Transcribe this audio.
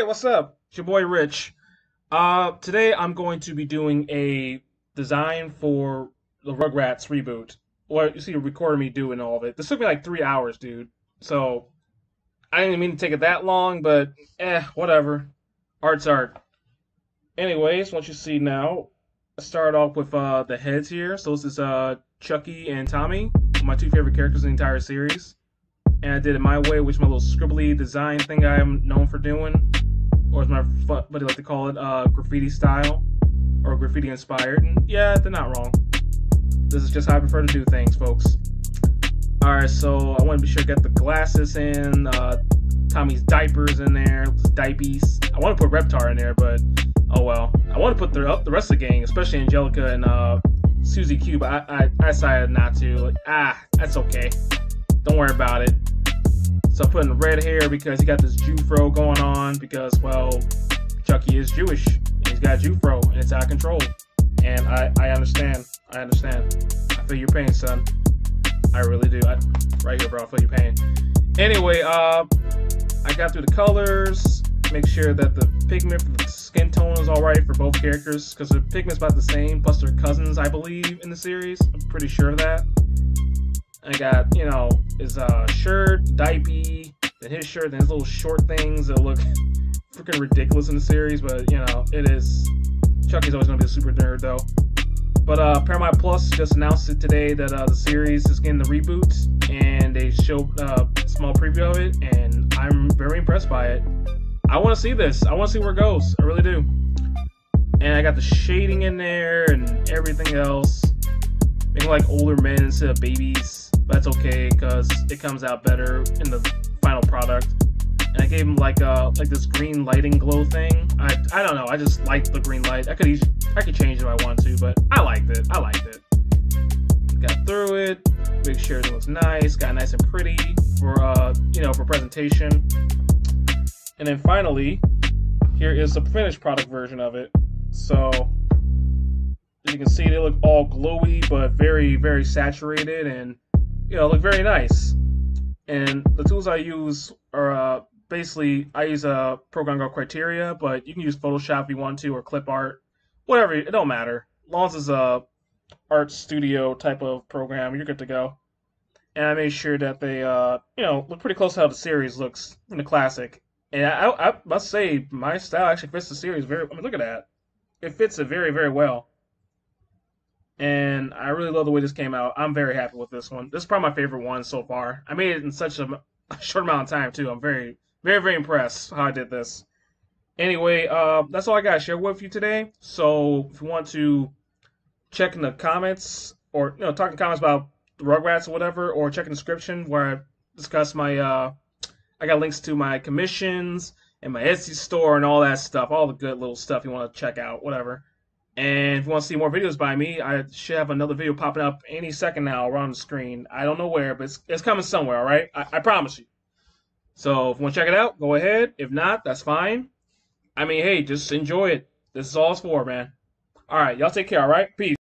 Hey, what's up? It's your boy Rich. Uh, today I'm going to be doing a design for the Rugrats reboot. Well, you see, recording me doing all of it. This took me like three hours, dude. So I didn't mean to take it that long, but eh, whatever. Art's art. Anyways, what you see now, I start off with uh, the heads here. So this is uh, Chucky and Tommy, my two favorite characters in the entire series. And I did it my way, which is my little scribbly design thing I am known for doing. Or as my buddy like to call it, uh, graffiti style. Or graffiti inspired. And yeah, they're not wrong. This is just how I prefer to do things, folks. Alright, so I want to be sure to get the glasses in, uh, Tommy's diapers in there, diapies. I want to put Reptar in there, but oh well. I want to put the, the rest of the gang, especially Angelica and uh, Susie Q, but I, I, I decided not to. Like, ah, that's okay. Don't worry about it. So putting red hair because he got this Jewfro going on because, well, Chucky is Jewish. he's got Jewfro and it's out of control. And I, I understand. I understand. I feel your pain, son. I really do. I, right here, bro. I feel your pain. Anyway, uh, I got through the colors. Make sure that the pigment for the skin tone is alright for both characters because the pigment's about the same, plus they're cousins, I believe, in the series. I'm pretty sure of that. I got, you know, his uh, shirt, diaper, then his shirt, then his little short things that look freaking ridiculous in the series, but, you know, it is. Chucky's always going to be a super nerd, though. But uh, Paramount Plus just announced it today that uh, the series is getting the reboot, and they showed uh, a small preview of it, and I'm very impressed by it. I want to see this. I want to see where it goes. I really do. And I got the shading in there and everything else. Making like older men instead of babies. That's okay because it comes out better in the final product. And I gave him like uh like this green lighting glow thing. I I don't know. I just liked the green light. I could easily, I could change it if I want to, but I liked it. I liked it. Got through it. Make sure it looks nice. Got nice and pretty for uh you know for presentation. And then finally, here is the finished product version of it. So you can see, they look all glowy, but very, very saturated and, you know, look very nice. And the tools I use are uh, basically, I use a program called Krita, but you can use Photoshop if you want to, or Clip Art, whatever, it don't matter. As long as it's a art studio type of program, you're good to go. And I made sure that they, uh, you know, look pretty close to how the series looks in the classic. And I, I must say, my style actually fits the series very. I mean, look at that. It fits it very, very well and I really love the way this came out. I'm very happy with this one. This is probably my favorite one so far. I made it in such a short amount of time too. I'm very, very, very impressed how I did this. Anyway, uh, that's all I got to share with you today. So if you want to check in the comments or you know talk in comments about the Rugrats or whatever, or check in the description where I discuss my uh, I got links to my commissions and my Etsy store and all that stuff, all the good little stuff you want to check out, whatever. And if you want to see more videos by me, I should have another video popping up any second now around the screen. I don't know where, but it's, it's coming somewhere, all right? I, I promise you. So if you want to check it out, go ahead. If not, that's fine. I mean, hey, just enjoy it. This is all it's for, man. All right, y'all take care, all right? Peace.